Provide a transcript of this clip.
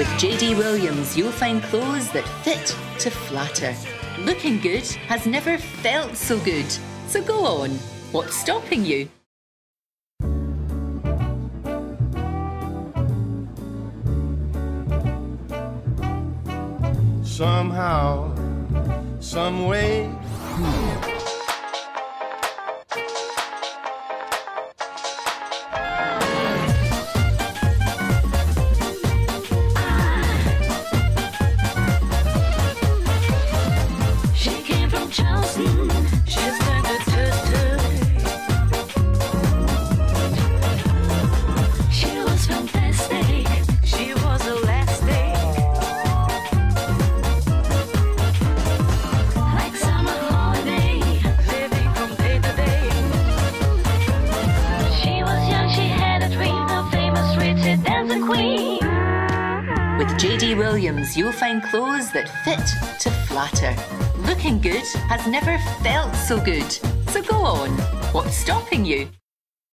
With JD Williams, you'll find clothes that fit to flatter. Looking good has never felt so good. So go on. What's stopping you? Somehow, some way. Dancing queen. With JD Williams, you'll find clothes that fit to flatter. Looking good has never felt so good. So go on. What's stopping you?